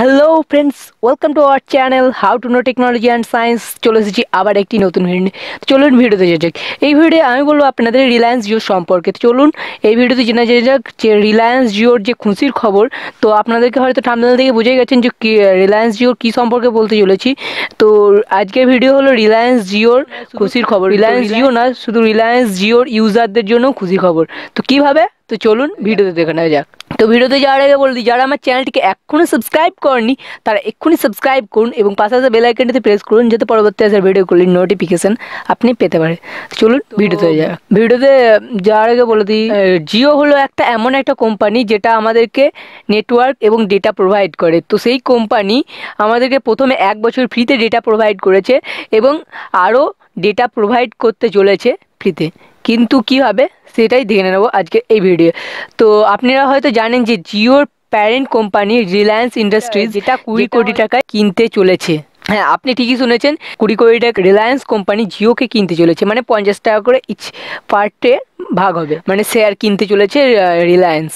Hello friends welcome to our channel how to know technology and science চলে এসেছি আবার একটি নতুন ভিডিও চলুন ভিডিওতে যাওয়া যাক। এই ভিডিও আমি বলব আপনাদের রিলায়েন্স জিও সম্পর্কে। চলুন, এই ভিডিওতে জেনে যাওয়া যাক যে রিলায়েন্স জিওর যে খুশির খবর, তো আপনাদেরকে হয়তো থাম্বনেল থেকে বুঝে গেছেন যে কি রিলায়েন্স জিওর কী সম্পর্কে বলতে চলেছি। তো আজকের ভিডিও হলো রিলায়েন্স জিওর খুশির খবর। রিলায়েন্স জিও না শুধু রিলায়েন্স জিওর ইউজারদের জন্য খুশির খবর। তো কীভাবে তো চলুন ভিডিওতে দেখে নেওয়া যাক। তো ভিডিওতে যাওয়ার আগে বলে দিই যারা আমার চ্যানেলটিকে এখনও সাবস্ক্রাইব করেনি তারা এক্ষুনি সাবস্ক্রাইব করুন এবং পাশে আসা বেল আইকনটিতে প্রেস করুন যাতে পরবর্তী আসার ভিডিওগুলির নোটিফিকেশন আপনি পেতে পারেন। চলুন ভিডিওতে যাক ভিডিওতে যাওয়ার আগে বলে দিই জিও হলো একটা এমন একটা কোম্পানি যেটা আমাদেরকে নেটওয়ার্ক এবং ডেটা প্রোভাইড করে। তো সেই কোম্পানি আমাদেরকে প্রথমে এক বছর ফ্রিতে ডেটা প্রোভাইড করেছে এবং আরও ডেটা প্রোভাইড করতে চলেছে ফ্রিতে কিন্তু কি হবে সেটাই দেখে নেব আজকে এই ভিডিও তো আপনারা হয়তো জানেন যে জিওর প্যারেন্ট কোম্পানি রিলায়েন্স ইন্ডাস্ট্রিজ যেটা কুড়ি কোটি টাকায় কিনতে চলেছে। হ্যাঁ আপনি ঠিকই শুনেছেন কুড়ি কোটি টাকা রিলায়েন্স কোম্পানি জিওকে কিনতে চলেছে মানে পঞ্চাশ টাকা করে ইচ পার্টে ভাগ হবে। মানে শেয়ার কিনতে চলেছে রিলায়েন্স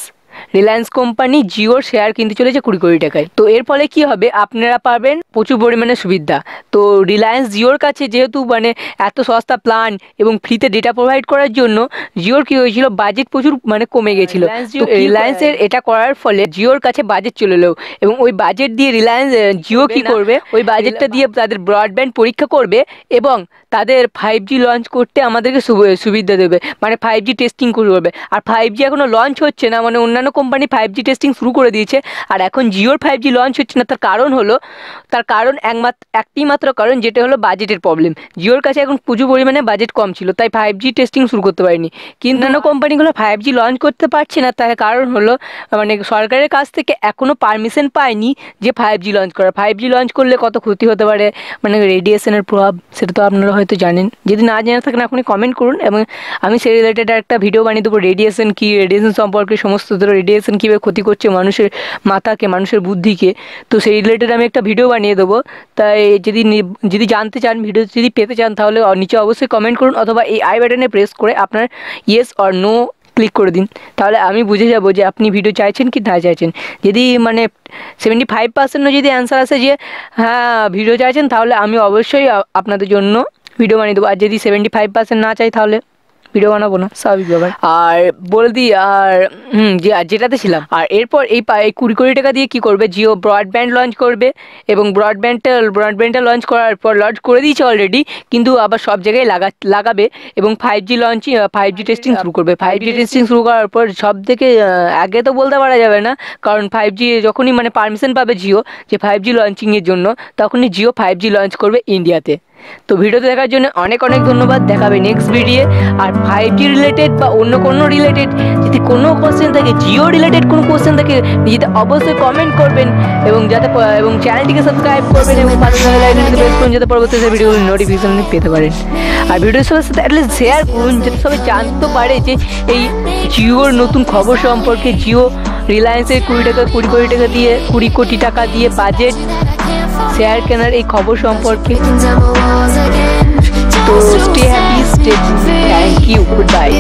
রিলায়েন্স কোম্পানি জিওর শেয়ার কিনতে চলেছে কুড়ি কোটি টাকায়। তো এর ফলে কি হবে? আপনারা পাবেন প্রচুর পরিমাণে সুবিধা। তো রিলায়েন্স জিওর কাছে যেহেতু মানে এত সস্তা প্ল্যান এবং ফ্রিতে ডেটা প্রোভাইড করার জন্য জিওর কি হয়েছিল? বাজেট প্রচুর মানে কমে গেছিল। রিলায়েন্সের এটা করার ফলে জিওর কাছে বাজেট চলে এলো এবং ওই বাজেট দিয়ে রিলায়েন্স জিও কি করবে? ওই বাজেটটা দিয়ে তাদের ব্রডব্যান্ড পরীক্ষা করবে এবং তাদের ফাইভ জি লঞ্চ করতে আমাদেরকে সুবিধা দেবে। মানে ফাইভ জি টেস্টিং করবে। আর ফাইভ জি এখনও লঞ্চ হচ্ছে না মানে অন্যান্য কোম্পানি ফাইভ জি টেস্টিং শুরু করে দিয়েছে। আর এখন জিওর ফাইভ জি লঞ্চ হচ্ছে না তার কারণ হলো তার কারণ একমাত্র একটি মাত্র কারণ যেটা হলো বাজেটের প্রবলেম জিওর কাছে এখন প্রচুর পরিমাণে বাজেট কম ছিল তাই ফাইভ জি টেস্টিং শুরু করতে পারেনি। কিন্তু অন্যান্য কোম্পানিগুলো ফাইভ জি লঞ্চ করতে পারছে না তার কারণ হলো মানে সরকারের কাছ থেকে এখনও পারমিশন পায়নি যে ফাইভ জি লঞ্চ করা। ফাইভ জি লঞ্চ করলে কত ক্ষতি হতে পারে মানে রেডিয়েশনের প্রভাব সেটা তো আপনারা হয়তো জানেন। যদি না জেনে থাকেন এখনই কমেন্ট করুন। এবং আমি সেই রিলেটেড একটা ভিডিও বানিয়ে দেবো রেডিয়েশন কী রেডিয়েশন সম্পর্কে সমস্ত ধরো রেডিয়েশন কীভাবে ক্ষতি করছে মানুষের মাথাকে, মানুষের বুদ্ধিকে, তো সেই রিলেটেড আমি একটা ভিডিও বানিয়ে দেবো। তাই যদি যদি জানতে চান ভিডিও যদি পেতে চান, তাহলে নিচে অবশ্যই কমেন্ট করুন অথবা এই আই বাটনে প্রেস করে আপনার ইয়েস অর নো ক্লিক করে দিন। তাহলে আমি বুঝে যাব যে আপনি ভিডিও চাইছেন কি না চাইছেন। যদি মানে সেভেন্টি ফাইভ পার্সেন্টও যদি অ্যান্সার আসে যে হ্যাঁ ভিডিও চাইছেন, তাহলে আমি অবশ্যই আপনাদের জন্য ভিডিও বানিয়ে দেবো। আর যদি সেভেন্টি ফাইভ পার্সেন্ট না চাই তাহলে ভিডিও বানাবো না, স্বাভাবিক ব্যাপার। আর বলে দিই, আর, হুম যেটাতে ছিলাম, আর এরপর এই এই কুড়ি কোটি টাকা দিয়ে কি করবে? জিও ব্রডব্যান্ড লঞ্চ করবে, এবং ব্রডব্যান্ডটা ব্রডব্যান্ডটা লঞ্চ করার পর লঞ্চ করে দিয়েছে অলরেডি কিন্তু আবার সব জায়গায় লাগা, লাগাবে, এবং five G launch five G testing শুরু করবে। ফাইভ জি টেস্টিং শুরু করার পর সব থেকে আগে তো বলতে পারা যাবে না, কারণ ফাইভ জি যখনই মানে পারমিশন পাবে জিও, যে ফাইভ জি লঞ্চিংয়ের জন্য, তখনই জিও ফাইভ জি লঞ্চ করবে ইন্ডিয়াতে তো ভিডিওতে দেখার জন্য অনেক অনেক ধন্যবাদ। দেখাবে নেক্সট ভিডিও আর ফাইভ জি রিলেটেড বা অন্য কোনো রিলেটেড যদি কোনো কোশ্চেন থাকে জিও রিলেটেড কোনো কোশ্চেন থাকে, নিজেদের অবশ্যই কমেন্ট করবেন এবং যাতে এবং চ্যানেলটিকে সাবস্ক্রাইব করবেন এবং যাতে পরবর্তী ভিডিওগুলোর নোটিফিকেশন পেতে পারেন। আর ভিডিওর সবার সাথে অ্যাটলিস্ট শেয়ার করুন যাতে সবাই জানতে পারে যে এই জিওর নতুন খবর সম্পর্কে। জিও রিলায়েন্সের কুড়ি টাকা, কুড়ি কোটি টাকা দিয়ে, কুড়ি কোটি টাকা দিয়ে বাজেট শেয়ার কেনার এই খবর সম্পর্কে। তো stay happy stay thank you goodbye